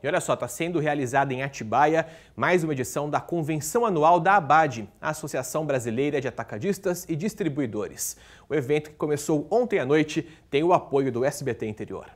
E olha só, está sendo realizada em Atibaia mais uma edição da Convenção Anual da ABAD, a Associação Brasileira de Atacadistas e Distribuidores. O evento, que começou ontem à noite, tem o apoio do SBT Interior.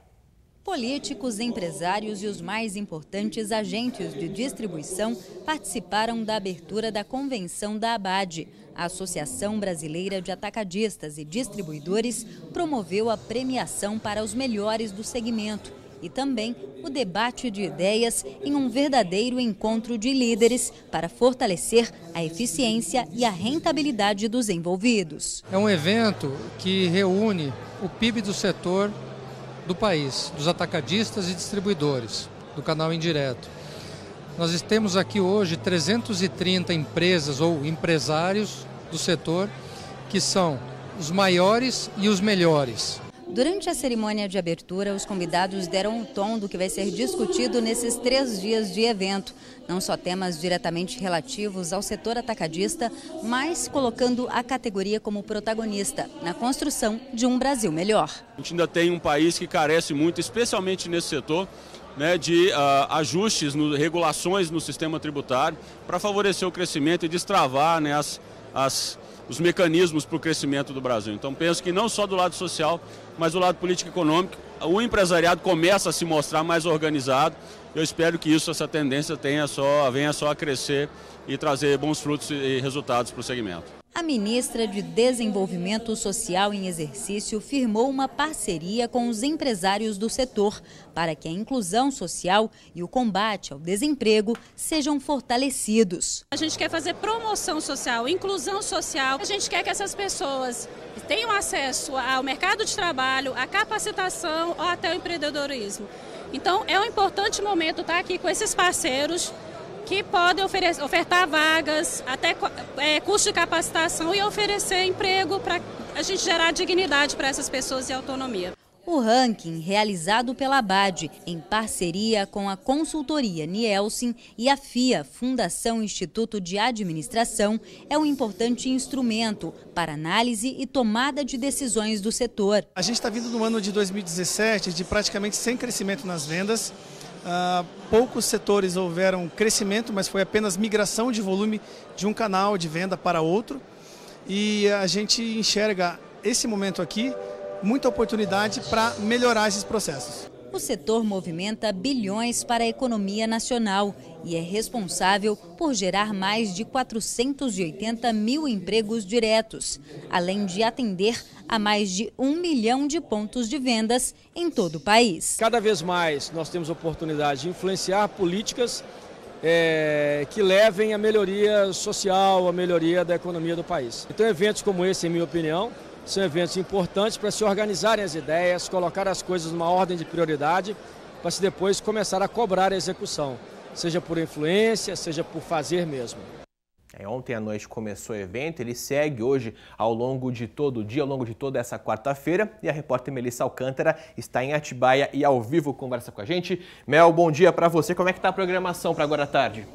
Políticos, empresários e os mais importantes agentes de distribuição participaram da abertura da convenção da ABAD. A Associação Brasileira de Atacadistas e Distribuidores promoveu a premiação para os melhores do segmento e também o debate de ideias em um verdadeiro encontro de líderes para fortalecer a eficiência e a rentabilidade dos envolvidos. É um evento que reúne o PIB do setor do país, dos atacadistas e distribuidores, do canal indireto. Nós temos aqui hoje 330 empresas ou empresários do setor que são os maiores e os melhores. Durante a cerimônia de abertura, os convidados deram um tom do que vai ser discutido nesses três dias de evento. Não só temas diretamente relativos ao setor atacadista, mas colocando a categoria como protagonista na construção de um Brasil melhor. A gente ainda tem um país que carece muito, especialmente nesse setor, né, de uh, ajustes, no, regulações no sistema tributário para favorecer o crescimento e destravar né, as, as os mecanismos para o crescimento do Brasil. Então penso que não só do lado social, mas do lado político econômico, o empresariado começa a se mostrar mais organizado. Eu espero que isso, essa tendência tenha só, venha só a crescer e trazer bons frutos e resultados para o segmento. A ministra de Desenvolvimento Social em Exercício firmou uma parceria com os empresários do setor para que a inclusão social e o combate ao desemprego sejam fortalecidos. A gente quer fazer promoção social, inclusão social. A gente quer que essas pessoas tenham acesso ao mercado de trabalho, à capacitação ou até ao empreendedorismo. Então, é um importante momento estar aqui com esses parceiros que podem ofertar vagas, até é, custo de capacitação e oferecer emprego para a gente gerar dignidade para essas pessoas e autonomia. O ranking, realizado pela ABAD, em parceria com a consultoria Nielsen e a FIA, Fundação Instituto de Administração, é um importante instrumento para análise e tomada de decisões do setor. A gente está vindo no ano de 2017 de praticamente sem crescimento nas vendas. Uh, poucos setores houveram crescimento, mas foi apenas migração de volume de um canal de venda para outro. E a gente enxerga esse momento aqui muita oportunidade para melhorar esses processos. O setor movimenta bilhões para a economia nacional e é responsável por gerar mais de 480 mil empregos diretos, além de atender a mais de um milhão de pontos de vendas em todo o país. Cada vez mais nós temos oportunidade de influenciar políticas é, que levem a melhoria social, a melhoria da economia do país. Então eventos como esse, em minha opinião, são eventos importantes para se organizarem as ideias, colocar as coisas numa ordem de prioridade, para se depois começar a cobrar a execução, seja por influência, seja por fazer mesmo. É, ontem à noite começou o evento, ele segue hoje ao longo de todo o dia, ao longo de toda essa quarta-feira. E a repórter Melissa Alcântara está em Atibaia e ao vivo conversa com a gente. Mel, bom dia para você. Como é que está a programação para agora à tarde?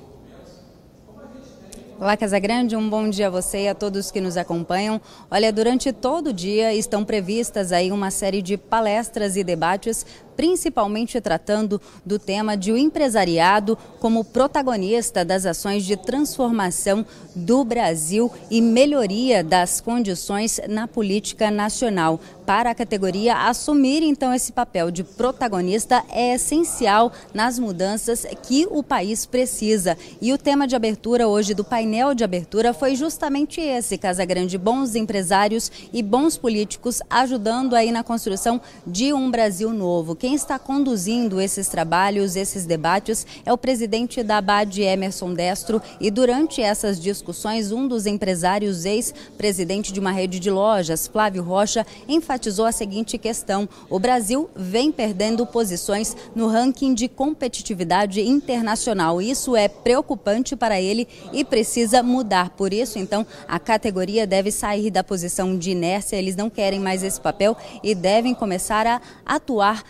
Olá, Casagrande, um bom dia a você e a todos que nos acompanham. Olha, durante todo o dia estão previstas aí uma série de palestras e debates principalmente tratando do tema de o empresariado como protagonista das ações de transformação do Brasil e melhoria das condições na política nacional. Para a categoria assumir então esse papel de protagonista é essencial nas mudanças que o país precisa. E o tema de abertura hoje do painel de abertura foi justamente esse, Casa Grande, bons empresários e bons políticos ajudando aí na construção de um Brasil novo. Quem está conduzindo esses trabalhos, esses debates, é o presidente da ABAD, Emerson Destro, e durante essas discussões, um dos empresários, ex-presidente de uma rede de lojas, Flávio Rocha, enfatizou a seguinte questão: o Brasil vem perdendo posições no ranking de competitividade internacional. Isso é preocupante para ele e precisa mudar. Por isso, então, a categoria deve sair da posição de inércia, eles não querem mais esse papel e devem começar a atuar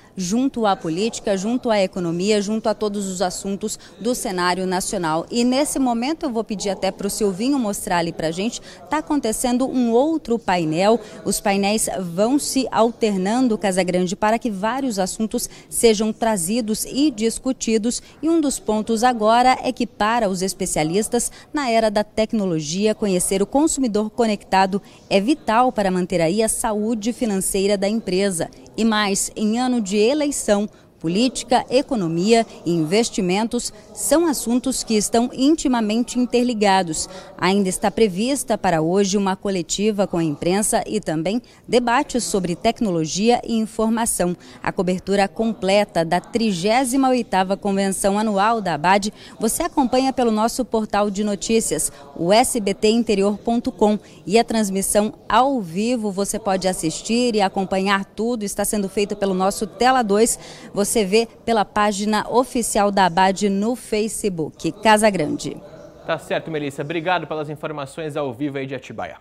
à política, junto à economia, junto a todos os assuntos do cenário nacional. E nesse momento eu vou pedir até para o Silvinho mostrar ali para a gente, está acontecendo um outro painel. Os painéis vão se alternando, Casa Grande, para que vários assuntos sejam trazidos e discutidos. E um dos pontos agora é que para os especialistas, na era da tecnologia, conhecer o consumidor conectado é vital para manter aí a saúde financeira da empresa. E mais, em ano de eleição, Política, economia e investimentos são assuntos que estão intimamente interligados. Ainda está prevista para hoje uma coletiva com a imprensa e também debates sobre tecnologia e informação. A cobertura completa da 38ª Convenção Anual da ABAD você acompanha pelo nosso portal de notícias, o sbtinterior.com, e a transmissão ao vivo você pode assistir e acompanhar tudo, está sendo feito pelo nosso Tela 2. Você você vê pela página oficial da Abad no Facebook. Casa Grande. Tá certo, Melissa. Obrigado pelas informações ao vivo aí de Atibaia.